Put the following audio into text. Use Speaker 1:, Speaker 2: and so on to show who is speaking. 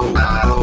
Speaker 1: Oh.